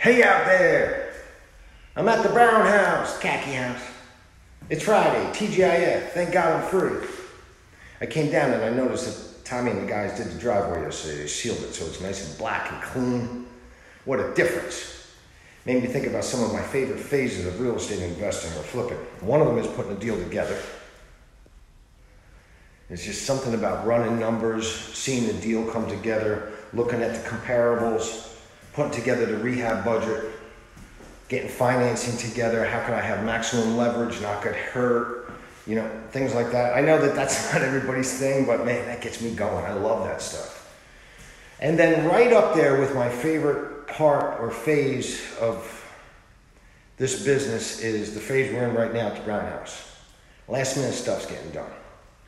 Hey out there! I'm at the Brown House, Khaki House. It's Friday, TGIF. Thank God I'm free. I came down and I noticed that Tommy and the guys did the driveway yesterday. They sealed it so it's nice and black and clean. What a difference. Made me think about some of my favorite phases of real estate investing or flipping. One of them is putting a deal together. It's just something about running numbers, seeing the deal come together, looking at the comparables, putting together the rehab budget, getting financing together. How can I have maximum leverage, not get hurt? You know, things like that. I know that that's not everybody's thing, but man, that gets me going. I love that stuff. And then right up there with my favorite part or phase of this business is the phase we're in right now at the Brown House. Last minute stuff's getting done.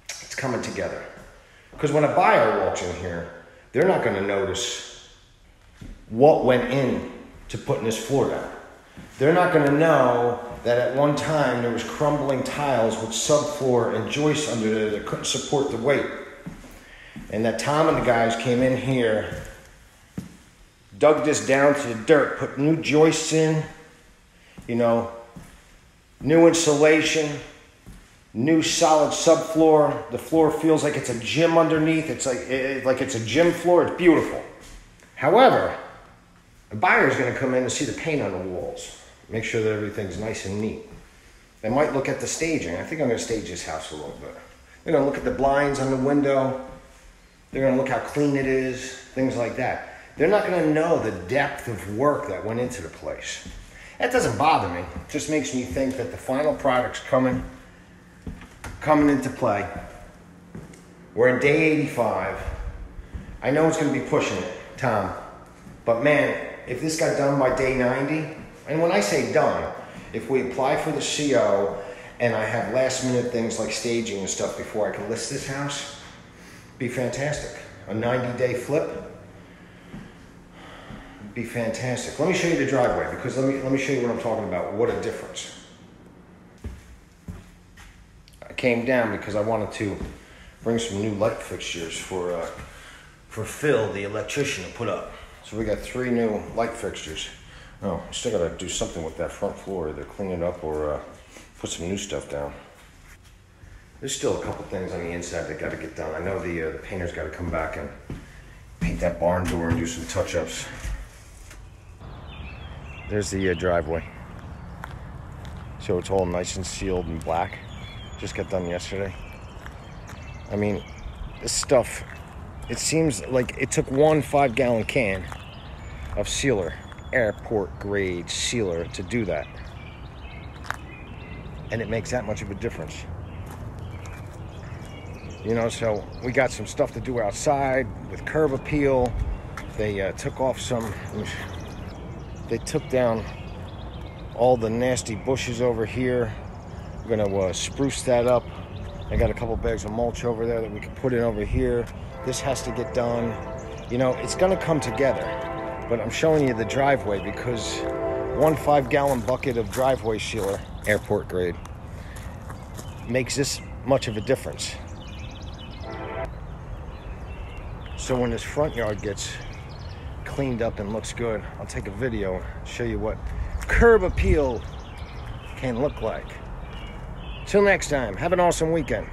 It's coming together. Because when a buyer walks in here, they're not going to notice what went in to putting this floor down. They're not going to know that at one time there was crumbling tiles with subfloor and joists under there that couldn't support the weight. And that Tom and the guys came in here, dug this down to the dirt, put new joists in, you know, new insulation, new solid subfloor. The floor feels like it's a gym underneath. It's like it, like it's a gym floor. It's beautiful. However, a buyer is going to come in and see the paint on the walls, make sure that everything's nice and neat. They might look at the staging. I think I'm going to stage this house a little bit. They're going to look at the blinds on the window. They're going to look how clean it is, things like that. They're not going to know the depth of work that went into the place. That doesn't bother me. It just makes me think that the final product's coming coming into play. We're in day 85. I know it's going to be pushing it, Tom. But man, if this got done by day 90, and when I say done, if we apply for the CO and I have last minute things like staging and stuff before I can list this house, be fantastic. A 90 day flip, be fantastic. Let me show you the driveway because let me let me show you what I'm talking about. What a difference. I came down because I wanted to bring some new light fixtures for uh, for Phil, the electrician, to put up. So we got three new light fixtures. Oh, still gotta do something with that front floor, either clean it up or uh, put some new stuff down. There's still a couple things on the inside that gotta get done. I know the, uh, the painter's gotta come back and paint that barn door and do some touch-ups. There's the uh, driveway. So it's all nice and sealed and black. Just got done yesterday. I mean, this stuff, it seems like it took one five gallon can of sealer, airport grade sealer, to do that. And it makes that much of a difference. You know, so we got some stuff to do outside with curb appeal. They uh, took off some they took down all the nasty bushes over here. We're gonna uh, spruce that up. I got a couple bags of mulch over there that we can put in over here. This has to get done. You know, it's gonna come together. But I'm showing you the driveway because one five gallon bucket of driveway sealer, airport grade, makes this much of a difference. So when this front yard gets cleaned up and looks good. I'll take a video, show you what curb appeal can look like. Till next time, have an awesome weekend.